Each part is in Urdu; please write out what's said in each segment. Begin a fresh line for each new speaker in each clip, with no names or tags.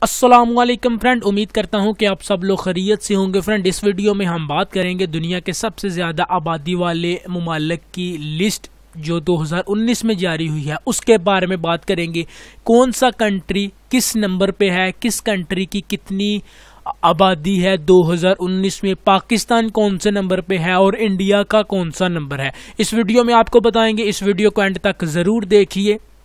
السلام علیکم فرینڈ، امید کرتا ہوں کہ آپ سب لوگ خریت سے ہوں گے۔ فرینڈ، اس ویڈیو میں ہم بات کریں گے دنیا کے سب سے زیادہ آبادی والے ممالک کی لسٹ جو دو ہزار انیس میں جاری ہوئی ہے۔ اس کے بارے میں بات کریں گے۔ کون سا کنٹری کس نمبر پہ ہے؟ کس کنٹری کی کتنی آبادی ہے دو ہزار انیس میں؟ پاکستان کون سے نمبر پہ ہے اور انڈیا کا کون سا نمبر ہے؟ اس ویڈیو میں آپ کو بتائیں گے۔ اس ویڈیو کو اینڈ تک ضرور دیکھیے۔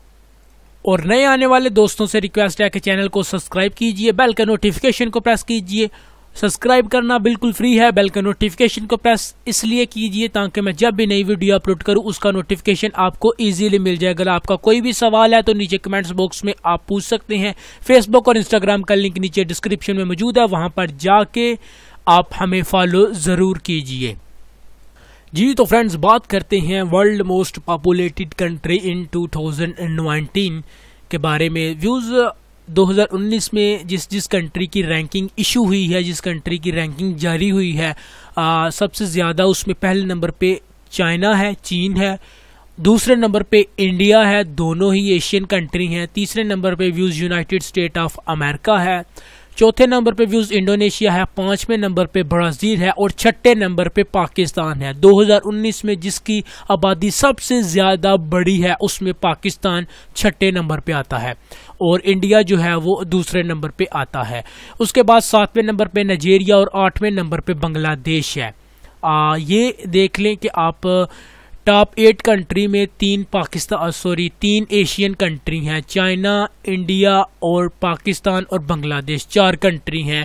اور نئے آنے والے دوستوں سے ریکویسٹ ہے کہ چینل کو سبسکرائب کیجیے بیل کا نوٹیفیکیشن کو پریس کیجیے. سبسکرائب کرنا بالکل فری ہے بیل کا نوٹیفیکیشن کو پریس اس لیے کیجیے تاکہ میں جب بھی نئی ویڈیو اپلوڈ کروں، اس کا نوٹیفیکیشن آپ کو ایزیلی مل جائے. اگر آپ کا کوئی بھی سوال ہے تو نیچے کمنٹس باکس میں آپ پوچھ سکتے ہیں. فیس بک اور انسٹاگرام کا لنک نیچے ڈسکرپشن میں موجود ہے، وہاں پر جا کے آپ ہمیں فالو ضرور کیجیے. جی تو فرینڈز، بات کرتے ہیں world most populated country in two thousand nineteen کے بارے میں۔ ویوز، دو ہزار انیس میں جس جس کنٹری کی رینکنگ ایشو ہوئی ہے، جس کنٹری کی رینکنگ جاری ہوئی ہے سب سے زیادہ اس میں پہلے نمبر پہ چائنا ہے، چین ہے۔ دوسرے نمبر پہ انڈیا ہے، دونوں ہی ایشین کنٹری ہیں۔ تیسرے نمبر پہ ویوز، یونائٹڈ اسٹیٹ آف امریکہ ہے۔ چوتھے نمبر پہ ویوز انڈونیشیا ہے، پانچویں نمبر پہ برازیل ہے اور چھٹے نمبر پہ پاکستان ہے۔ دو ہزار انیس میں جس کی آبادی سب سے زیادہ بڑی ہے، اس میں پاکستان چھٹے نمبر پہ آتا ہے اور انڈیا جو ہے وہ دوسرے نمبر پہ آتا ہے۔ اس کے بعد ساتویں نمبر پہ نائجیریا اور آٹھویں نمبر پہ بنگلہ دیش ہے۔ یہ دیکھ لیں کہ آپ ٹاپ ایٹ کنٹری میں تین پاکستان، سوری، تین ایشین کنٹری ہیں۔ چائنا، انڈیا اور پاکستان اور بنگلہ دیش، چار کنٹری ہیں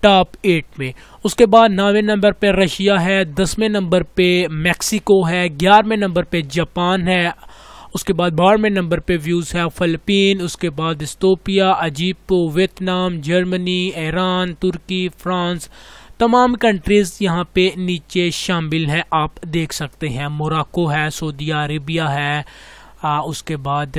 ٹاپ ایٹ میں۔ اس کے بعد نویں نمبر پہ رشیا ہے، دسویں نمبر پہ میکسیکو ہے، گیارہویں نمبر پہ جاپان ہے۔ اس کے بعد بارہویں نمبر پہ ویوز ہے، فلپین۔ اس کے بعد Ethiopia اجیپو Vietnam, Germany, Iran, Turkey, France. تمام کنٹریز یہاں پہ نیچے شامل ہے آپ دیکھ سکتے ہیں۔ موراکو ہے سعودی عربیہ ہے اس کے بعد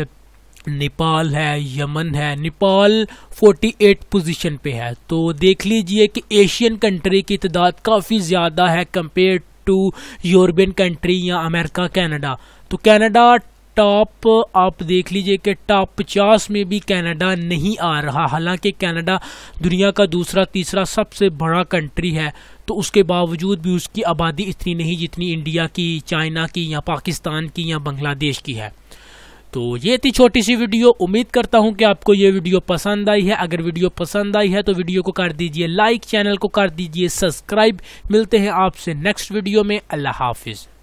نیپال ہے، یمن ہے۔ نیپال فورٹی ایٹ پوزیشن پہ ہے۔ تو دیکھ لیجیے کہ ایشین کنٹری کی تعداد کافی زیادہ ہے کمپیئر ٹو یورپین کنٹری یا امریکہ کینیڈا تو کینیڈا ٹاپ، آپ دیکھ لیجیے کہ ٹاپ پچاس میں بھی کینیڈا نہیں آ رہا۔ حالانکہ کینیڈا دنیا کا دوسرا، تیسرا سب سے بڑا کنٹری ہے، تو اس کے باوجود بھی اس کی آبادی اتنی نہیں جتنی انڈیا کی، چائنا کی یا پاکستان کی یا بنگلہ دیش کی ہے۔ تو یہ تھی چھوٹی سی ویڈیو۔ امید کرتا ہوں کہ آپ کو یہ ویڈیو پسند آئی ہے۔ اگر ویڈیو پسند آئی ہے تو ویڈیو کو کر دیجیے لائک، چینل کو کر دیجیے سبسکرائب۔ ملتے ہیں آپ سے نیکسٹ ویڈیو میں۔ اللہ حافظ۔